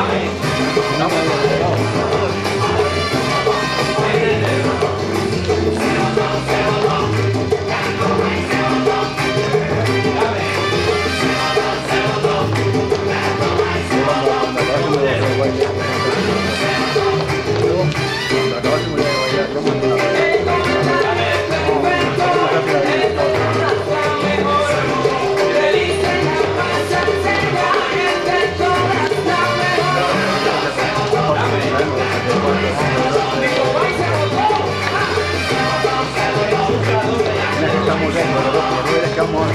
coming. Gracias.